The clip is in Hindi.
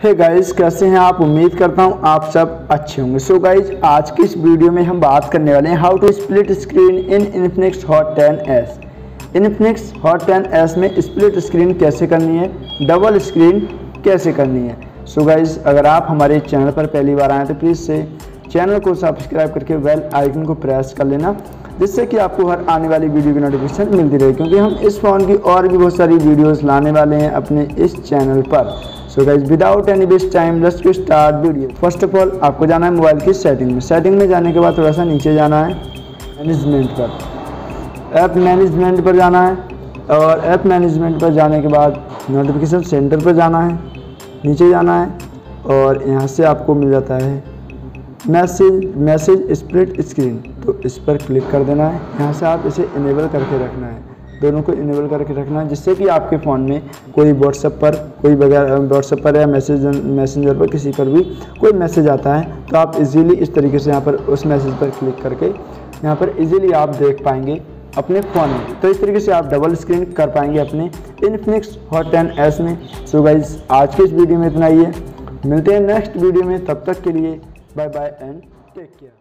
हे hey गाइस कैसे हैं आप? उम्मीद करता हूँ आप सब अच्छे होंगे। सो गाइस आज की इस वीडियो में हम बात करने वाले हैं how to split screen in Infinix Hot 10s Infinix Hot 10s में स्प्लिट स्क्रीन कैसे करनी है? डबल स्क्रीन कैसे करनी है? सो so गाइस अगर आप हमारे चैनल पर पहली बार आए तो प्लीज़ से चैनल को सब्सक्राइब करके बेल आइकन को प्रेस कर लेना, जिससे कि आपको हर आने वाली वीडियो की नोटिफिकेशन मिलती रहे, क्योंकि हम इस फ़ोन की और भी बहुत सारी वीडियोज़ लाने वाले हैं अपने इस चैनल पर। So guys without any best time let's to start video first of all आपको जाना है मोबाइल की सेटिंग में। सेटिंग में जाने के बाद थोड़ा सा नीचे जाना है। मैनेजमेंट पर। ऐप मैनेजमेंट पर जाना है। और ऐप मैनेजमेंट पर जाने के बाद नोटिफिकेशन सेंटर पर जाना है। नीचे जाना है। और यहाँ से आपको मिल जाता है मैसेज मैसेज स्प्लिट स्क्रीन तो इस पर क्लिक कर देना है। यहाँ से आप इसे इनेबल करके रखना है। दोनों को इनेबल करके रखना, जिससे कि आपके फ़ोन में कोई व्हाट्सएप पर, कोई वगैरह व्हाट्सएप पर या मैसेज मैसेंजर पर किसी पर भी कोई मैसेज आता है तो आप इजीली इस तरीके से यहाँ पर उस मैसेज पर क्लिक करके यहाँ पर इजीली आप देख पाएँगे अपने फ़ोन में। तो इस तरीके से आप डबल स्क्रीन कर पाएँगे अपने इनफिनिक्स हॉट टेन एस में। सो गाइज़ आज के इस वीडियो में इतना ही है। मिलते हैं नेक्स्ट वीडियो में, तब तक के लिए bye bye and take care